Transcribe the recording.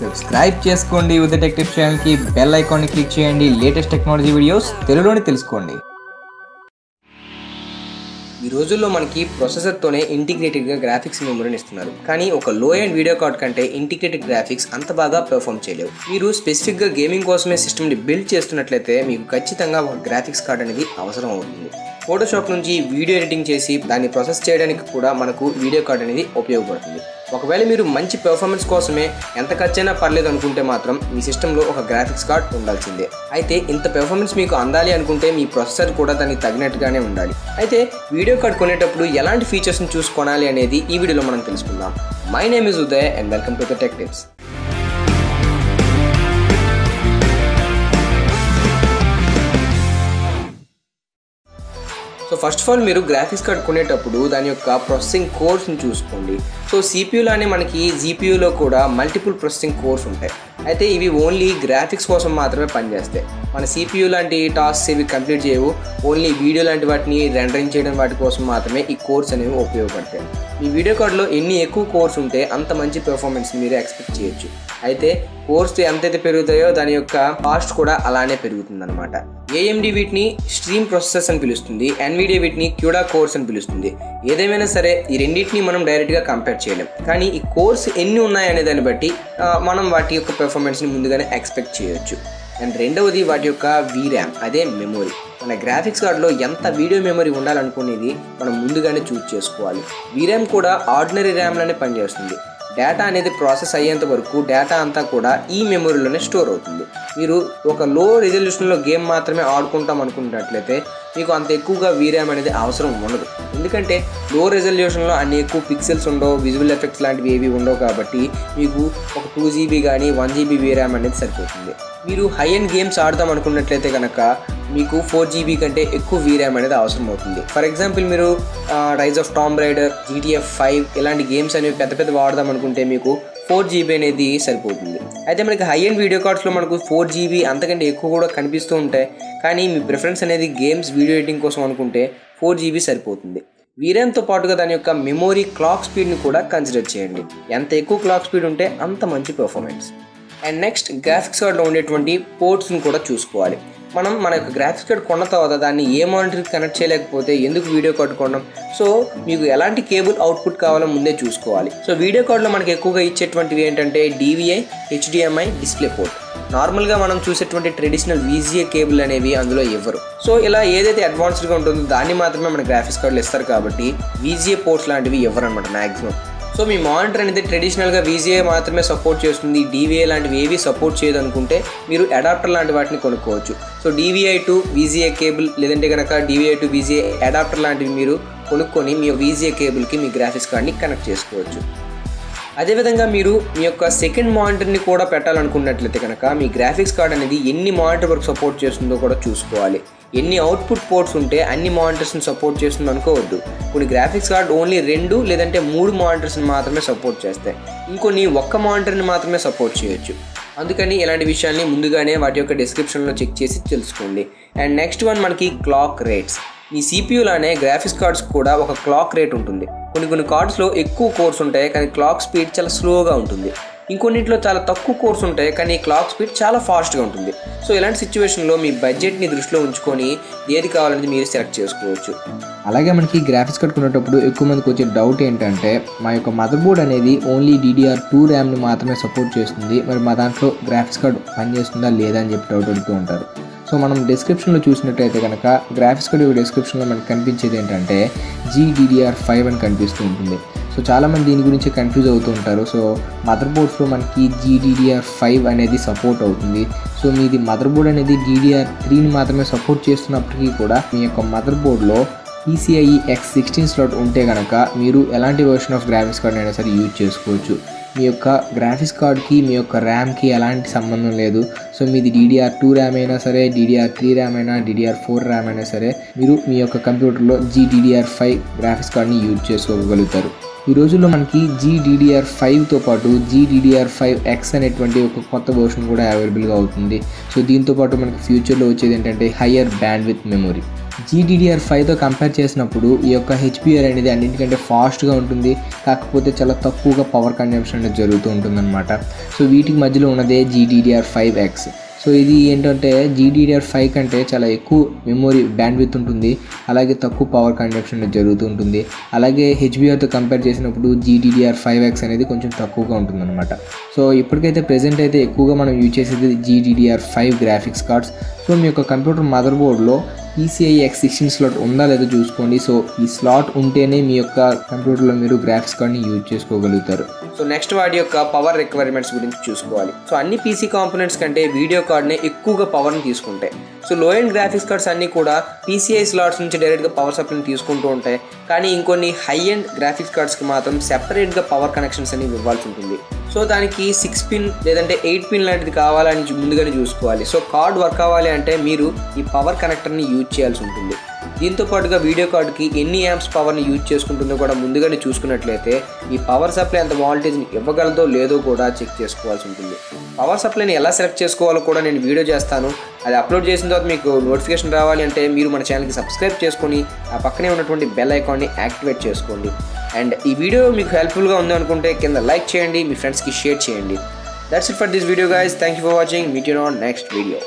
Subscribe చేసుకోండి ఉదయ టెక్టివ్ ఛానల్కి bell ఐకాన్ని క్లిక్ చేయండి. లేటెస్ట్ టెక్నాలజీ వీడియోస్ తెలుగులోనే తెలుసుకోండి. ఈ రోజుల్లో మనకి ప్రొసెసర్తోనే ఇంటిగ్రేటెడ్గా గ్రాఫిక్స్ మెమరీని ఇస్తున్నారు. కానీ ఒక లో అండ్ వీడియో కార్డ్ కంటే ఇంటిగ్రేటెడ్ గ్రాఫిక్స్ అంత బాగా పెర్ఫామ్ చేయలేవు. మీరు స్పెసిఫిక్గా గేమింగ్ కోసమే సిస్టమ్ని బిల్డ్ చేస్తున్నట్లయితే మీకు ఖచ్చితంగా ఒక గ్రాఫిక్స్ కార్డ్ అనేది అవసరం అవుతుంది. ఫోటోషాప్ నుంచి వీడియో ఎడిటింగ్ చేసి దాన్ని ప్రాసెస్ చేయడానికి కూడా మనకు వీడియో కార్డ్ అనేది ఉపయోగపడుతుంది. ఒకవేళ మీరు మంచి పెర్ఫార్మెన్స్ కోసమే ఎంత ఖర్చైనా పర్లేదు అనుకుంటే మాత్రం మీ సిస్టంలో ఒక గ్రాఫిక్స్ కార్డ్ ఉండాల్సిందే. అయితే ఇంత పెర్ఫార్మెన్స్ మీకు అందాలి అనుకుంటే మీ ప్రొసెసర్ కూడా దానికి తగినట్టుగానే ఉండాలి. అయితే వీడియో కార్డ్ కొనేటప్పుడు ఎలాంటి ఫీచర్స్ని చూసి కొనాలి అనేది ఈ వీడియోలో మనం తెలుసుకుందాం. My name is Uday and welcome to the tech tips so first of all మీరు గ్రాఫిక్స్ కార్డ్ కొనేటప్పుడు దాని యొక్క ప్రాసెసింగ్ కోర్స్ని చూసుకోండి. సో సిపియూలోనే మనకి జీపీయూలో కూడా మల్టిపుల్ ప్రాసెసింగ్ కోర్స్ ఉంటాయి. అయితే ఇవి ఓన్లీ గ్రాఫిక్స్ కోసం మాత్రమే పనిచేస్తాయి. మన సిపియూ లాంటి టాస్క్స్ ఇవి కంప్లీట్ చేయవు. ఓన్లీ వీడియో లాంటి వాటిని రెండరింగ్ చేయడం వాటి కోసం మాత్రమే ఈ కోర్స్ అనేవి ఉపయోగపడతాయి. మీ వీడియో కార్డులో ఎన్ని ఎక్కువ కోర్స్ ఉంటే అంత మంచి పెర్ఫార్మెన్స్ మీరు ఎక్స్పెక్ట్ చేయొచ్చు. అయితే కోర్స్ ఎంతైతే పెరుగుతాయో దాని యొక్క కాస్ట్ కూడా అలానే పెరుగుతుంది ఏఎండి వీటిని స్ట్రీమ్ ప్రాసెసర్స్ అని పిలుస్తుంది. ఎన్విడియా వీటిని క్యూడా కోర్స్ అని పిలుస్తుంది. ఏదేమైనా సరే ఈ రెండింటిని మనం డైరెక్ట్గా కంపేర్ చేయలేం. కానీ ఈ కోర్స్ ఎన్ని ఉన్నాయనే దాన్ని బట్టి మనం వాటి యొక్క పెర్ఫార్మెన్స్ని ముందుగానే ఎక్స్పెక్ట్ చేయొచ్చు. అండ్ రెండవది వాటి యొక్క వీర్యామ్ అదే మెమొరీ మన గ్రాఫిక్స్ కార్డ్లో ఎంత వీడియో మెమరీ ఉండాలనుకునేది మనం ముందుగానే చూస్ చేసుకోవాలి. వీర్యామ్ కూడా ఆర్డినరీ ర్యామ్లోనే పనిచేస్తుంది. డేటా అనేది ప్రాసెస్ అయ్యేంత వరకు డేటా అంతా కూడా ఈ మెమొరీలోనే స్టోర్ అవుతుంది. మీరు ఒక లో రిజల్యూషన్లో గేమ్ మాత్రమే ఆడుకుంటాం అనుకున్నట్లయితే మీకు అంత ఎక్కువగా వీర్యామ్ అనేది అవసరం ఉండదు. ఎందుకంటే లో రెజల్యూషన్లో అన్ని ఎక్కువ పిక్సెల్స్ ఉండవు విజువల్ ఎఫెక్ట్స్ లాంటివి ఏవి ఉండవు కాబట్టి మీకు ఒక టూ జీబీ కానీ వన్ జీబీ వీర్యామ్ అనేది సరిపోతుంది. మీరు హై అండ్ గేమ్స్ ఆడదాం అనుకున్నట్లయితే కనుక మీకు ఫోర్ జీబీ కంటే ఎక్కువ వీర్యామ్ అనేది అవసరం అవుతుంది ఫర్ ఎగ్జాంపుల్ మీరు Rise of Tomb Raider GTA five ఇలాంటి గేమ్స్ అనేవి పెద్ద పెద్ద వాడదాం అనుకుంటే మీకు ఫోర్ జీబీ అనేది సరిపోతుంది. అయితే మనకి హై అండ్ వీడియో కార్డ్స్లో మనకు ఫోర్ జీబీ అంతకంటే ఎక్కువ కూడా కనిపిస్తూ ఉంటాయి. కానీ మీ ప్రిఫరెన్స్ అనేది గేమ్స్ వీడియో ఎడిటింగ్ కోసం అనుకుంటే ఫోర్ జీబీ సరిపోతుంది. వీర్యంతో పాటుగా దాని యొక్క మెమొరీ క్లాక్ స్పీడ్ని కూడా కన్సిడర్ చేయండి. ఎంత ఎక్కువ క్లాక్ స్పీడ్ ఉంటే అంత మంచి పెర్ఫార్మెన్స్ అండ్ నెక్స్ట్ గ్రాఫిక్స్ కార్డ్లో ఉండేటువంటి పోర్ట్స్ని కూడా చూసుకోవాలి. మనం మన యొక్క గ్రాఫిక్స్ కార్డ్ కొన్న తర్వాత దాన్ని ఏ మానిటర్కి కనెక్ట్ చేయలేకపోతే ఎందుకు వీడియో కార్డ్ కొనడం? సో మీకు ఎలాంటి కేబుల్ అవుట్పుట్ కావాలో ముందే చూసుకోవాలి. సో వీడియో కార్డ్లో మనకి ఎక్కువగా ఇచ్చేటువంటివి ఏంటంటే డివిఐ హెచ్డిఎంఐ డిస్ప్లే పోర్ట్ నార్మల్గా మనం చూసేటువంటి ట్రెడిషనల్ వీజీఏ కేబుల్ అనేవి అందులో ఇవ్వరు సో ఇలా ఏదైతే అడ్వాన్స్డ్గా ఉంటుందో దాన్ని మాత్రమే మన గ్రాఫిక్స్ కార్డులు ఇస్తారు కాబట్టి వీజీఏ పోర్ట్స్ లాంటివి ఇవ్వరు అనమాట మ్యాక్సిమం సో మీ మానిటర్ అనేది ట్రెడిషనల్గా వీజీఏ మాత్రమే సపోర్ట్ చేస్తుంది డివిఏ లాంటివి ఏవి సపోర్ట్ చేయదు అనుకుంటే మీరు అడాప్టర్ లాంటి వాటిని కొనుక్కోవచ్చు. So DVI to VGA cable లేదంటే కనుక డివిఐ టు వీజీఏ అడాప్టర్ లాంటివి మీరు కొనుక్కొని మీ వీజీఏ కేబుల్కి మీ గ్రాఫిక్స్ కార్డ్ని కనెక్ట్ చేసుకోవచ్చు. అదేవిధంగా మీరు మీ యొక్క సెకండ్ మానిటర్ని కూడా పెట్టాలనుకున్నట్లయితే కనుక మీ గ్రాఫిక్స్ కార్డ్ అనేది ఎన్ని మానిటర్ వరకు సపోర్ట్ చేస్తుందో కూడా చూసుకోవాలి. ఎన్ని అవుట్పుట్ పోర్ట్స్ ఉంటే అన్ని మానిటర్స్ని సపోర్ట్ చేస్తుంది అనుకోవద్దు. కొన్ని గ్రాఫిక్స్ కార్డ్ ఓన్లీ రెండు లేదంటే మూడు మానిటర్స్ని మాత్రమే సపోర్ట్ చేస్తాయి. ఇంకొన్ని ఒక్క మానిటర్ని మాత్రమే సపోర్ట్ చేయొచ్చు. అందుకని ఇలాంటి విషయాల్ని ముందుగానే వాటి యొక్క డిస్క్రిప్షన్లో చెక్ చేసి తెలుసుకోండి. అండ్ నెక్స్ట్ వన్ మనకి క్లాక్ రేట్స్ ఈ సిపియూలానే గ్రాఫిక్స్ కార్డ్స్ కూడా ఒక క్లాక్ రేట్ ఉంటుంది. కొన్ని కొన్ని కార్డ్స్లో ఎక్కువ కోర్స్ ఉంటాయి కానీ క్లాక్ స్పీడ్ చాలా స్లోగా ఉంటుంది. ఇంకొన్నింటిలో చాలా తక్కువ కోర్స్ ఉంటాయి కానీ క్లాక్ స్పీడ్ చాలా ఫాస్ట్గా ఉంటుంది. సో ఇలాంటి సిచ్యువేషన్లో మీ బడ్జెట్ని దృష్టిలో ఉంచుకొని ఏది కావాలనేది మీరు సెలెక్ట్ చేసుకోవచ్చు. అలాగే మనకి గ్రాఫిక్స్ కార్డ్ ఎక్కువ మందికి వచ్చే డౌట్ ఏంటంటే మా యొక్క మదర్ బోర్డ్ అనేది ఓన్లీ డీడీఆర్ టూ ర్యామ్ని మాత్రమే సపోర్ట్ చేస్తుంది. మరి మా దాంట్లో గ్రాఫిక్స్ కార్డ్ పనిచేస్తుందా లేదా అని చెప్పి డౌట్ అడుగుతూ ఉంటారు. సో మనం డిస్క్రిప్షన్లో చూసినట్టయితే కనుక గ్రాఫిక్స్ కార్డ్ యొక్క డిస్క్రిప్షన్లో మనకు కనిపించేది ఏంటంటే జీడీడీఆర్ ఫైవ్ అని కనిపిస్తూ ఉంటుంది. సో చాలామంది దీని గురించి కన్ఫ్యూజ్ అవుతూ ఉంటారు. సో మదర్ బోర్డ్స్లో మనకి జీడీడీఆర్ ఫైవ్ అనేది సపోర్ట్ అవుతుంది. సో మీది మదర్ బోర్డ్ అనేది డీడీఆర్ త్రీని మాత్రమే సపోర్ట్ చేస్తున్నప్పటికీ కూడా మీ యొక్క మదర్ బోర్డ్లో ఈసీఐ ఎక్స్ సిక్స్టీన్ స్లాట్ ఉంటే కనుక మీరు ఎలాంటి వర్షన్ ఆఫ్ గ్రాఫిక్స్ కార్డ్ అయినా సరే యూజ్ చేసుకోవచ్చు. మీ యొక్క గ్రాఫిక్స్ కార్డ్కి మీ యొక్క ర్యామ్కి ఎలాంటి సంబంధం లేదు. సో మీది డీడీఆర్ టూ ర్యామ్ అయినా సరే డీడీఆర్ త్రీ ర్యామ్ అయినా డీడీఆర్ ఫోర్ ర్యామ్ అయినా సరే మీరు మీ యొక్క కంప్యూటర్లో జీడీడీఆర్ ఫైవ్ గ్రాఫిక్స్ కార్డ్ని యూజ్ చేసుకోగలుగుతారు. ఈ రోజుల్లో మనకి జీడీడీఆర్ ఫైవ్తో పాటు జీడీడీఆర్ ఫైవ్ ఎక్స్ అనేటువంటి ఒక కొత్త వర్షన్ కూడా అవైలబుల్గా అవుతుంది. సో దీంతో పాటు మనకి ఫ్యూచర్లో వచ్చేది ఏంటంటే higher bandwidth memory GDDR ఫైవ్తో కంపేర్ చేసినప్పుడు ఈ యొక్క హెచ్పిఆర్ అనేది అన్నింటికంటే ఫాస్ట్గా ఉంటుంది. కాకపోతే చాలా తక్కువగా పవర్ కన్జంప్షన్ అనేది జరుగుతూ ఉంటుందన్నమాట. సో వీటికి మధ్యలో ఉన్నదే జీడీడీఆర్ ఫైవ్ ఎక్స్ సో ఇది ఏంటంటే జీడీడీఆర్ ఫైవ్ కంటే చాలా ఎక్కువ మెమొరీ బ్యాండ్విత్ ఉంటుంది. అలాగే తక్కువ పవర్ కన్జంప్షన్ జరుగుతూ ఉంటుంది. అలాగే హెచ్బిఆర్తో కంపేర్ చేసినప్పుడు జీడీడీఆర్ ఫైవ్ ఎక్స్ అనేది కొంచెం తక్కువగా ఉంటుందన్నమాట. సో ఇప్పటికైతే ప్రెజెంట్ అయితే ఎక్కువగా మనం యూజ్ చేసేది GDDR five graphics cards so మీ యొక్క కంప్యూటర్ మదర్ బోర్డ్లో ఈసీఐ ఎక్స్ సిక్స్టీన్ స్లాట్ ఉందా లేదో చూసుకోండి. సో ఈ స్లాట్ ఉంటేనే మీ యొక్క కంప్యూటర్లో మీరు గ్రాఫిక్స్ కార్డ్ని యూజ్ చేసుకోగలుగుతారు. సో నెక్స్ట్ వాటి యొక్క పవర్ రిక్వైర్మెంట్స్ గురించి చూసుకోవాలి. సో అన్ని పీసీ కాంపోనెంట్స్ కంటే వీడియో కార్డ్నే ఎక్కువగా పవర్ని తీసుకుంటాయి. సో లో ఎండ్ గ్రాఫిక్స్ కార్డ్స్ అన్నీ కూడా పీసీఐ స్లాట్స్ నుంచి డైరెక్ట్గా పవర్ సప్లైని తీసుకుంటూ ఉంటాయి. కానీ ఇంకొన్ని హై ఎండ్ గ్రాఫిక్స్ కార్డ్స్కి మాత్రం సెపరేట్గా పవర్ కనెక్షన్స్ అనేవి ఇవ్వాల్సి ఉంటుంది. సో దానికి సిక్స్ పిన్ లేదంటే ఎయిట్ పిన్ లాంటిది కావాలని ముందుగానే చూసుకోవాలి. సో కార్డ్ వర్క్ అవ్వాలి అంటే మీరు ఈ పవర్ కనెక్టర్ని యూజ్ చేయాల్సి ఉంటుంది. దీంతో పాటుగా వీడియో కార్డుకి ఎన్ని యాంప్స్ పవర్ని యూజ్ చేసుకుంటుందో కూడా ముందుగానే చూసుకున్నట్లయితే ఈ పవర్ సప్లై అంత వాల్టేజ్ని ఇవ్వగలదో లేదో కూడా చెక్ చేసుకోవాల్సి ఉంటుంది. పవర్ సప్లైని ఎలా సెలెక్ట్ చేసుకోవాలో కూడా నేను వీడియో చేస్తాను. అది అప్లోడ్ చేసిన తర్వాత మీకు నోటిఫికేషన్ రావాలి అంటే మీరు మన ఛానల్కి సబ్స్క్రైబ్ చేసుకొని ఆ పక్కనే ఉన్నటువంటి బెల్ ఐకాన్ని యాక్టివేట్ చేసుకోండి. అండ్ ఈ వీడియో మీకు హెల్ప్ఫుల్గా ఉంది అనుకుంటే కింద లైక్ చేయండి మీ ఫ్రెండ్స్కి షేర్ చేయండి. That's it for this video guys thank you for watching meet you on next video